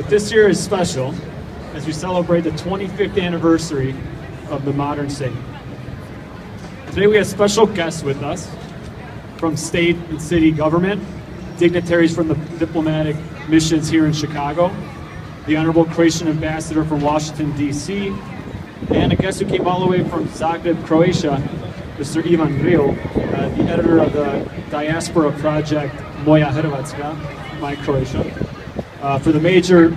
But this year is special as we celebrate the 25th anniversary of the modern city. Today we have special guests with us from state and city government, dignitaries from the diplomatic missions here in Chicago, the Honorable Croatian Ambassador from Washington, D.C., and a guest who came all the way from Zagreb, Croatia, Mr. Ivan Ril, uh, the editor of the diaspora project Moja Hrvatska, My Croatia, Uh, for the major